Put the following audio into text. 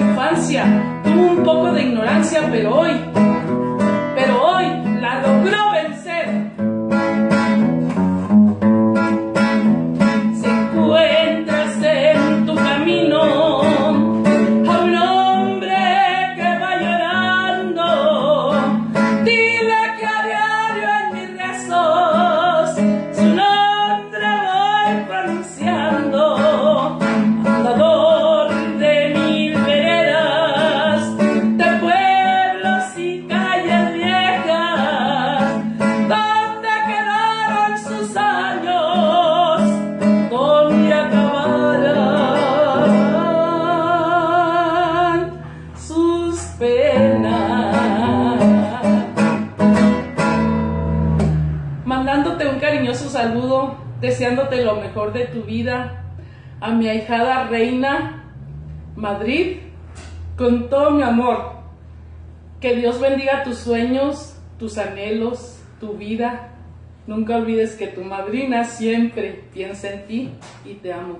infancia. Tuvo un poco de ignorancia, pero hoy deseándote lo mejor de tu vida, a mi ahijada reina Madrid, con todo mi amor. Que Dios bendiga tus sueños, tus anhelos, tu vida. Nunca olvides que tu madrina siempre piensa en ti y te amo.